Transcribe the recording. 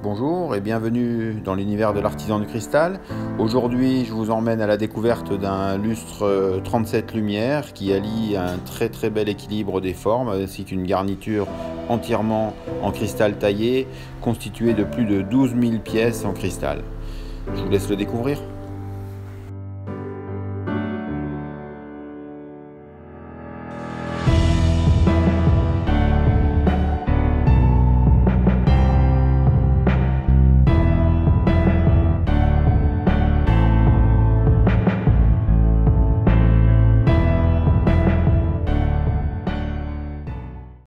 Bonjour et bienvenue dans l'univers de l'artisan du cristal. Aujourd'hui, je vous emmène à la découverte d'un lustre euh, 37 lumières qui allie un très très bel équilibre des formes ainsi qu'une garniture entièrement en cristal taillé constituée de plus de 12 000 pièces en cristal. Je vous laisse le découvrir.